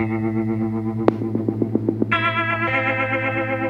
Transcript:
Thank you.